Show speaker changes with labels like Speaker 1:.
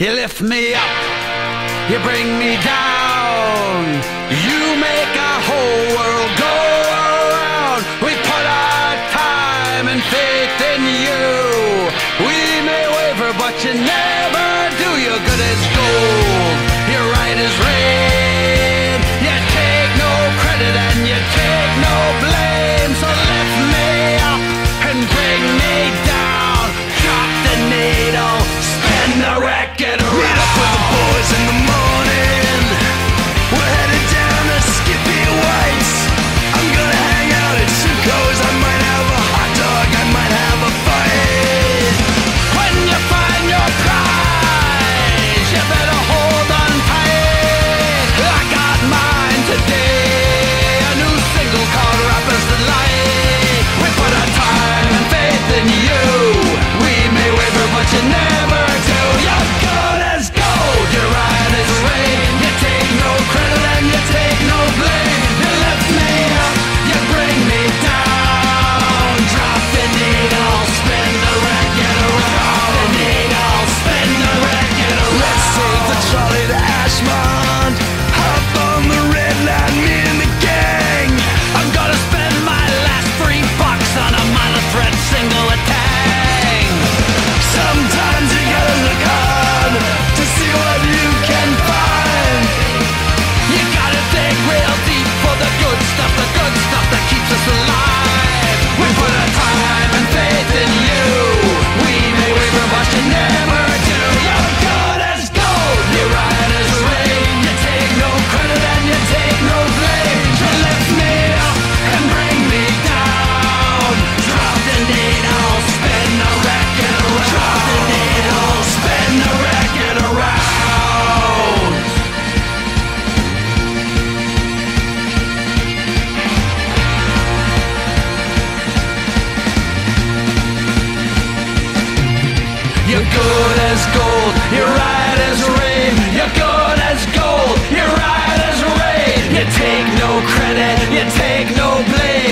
Speaker 1: You lift me up, you bring me down. take no blame.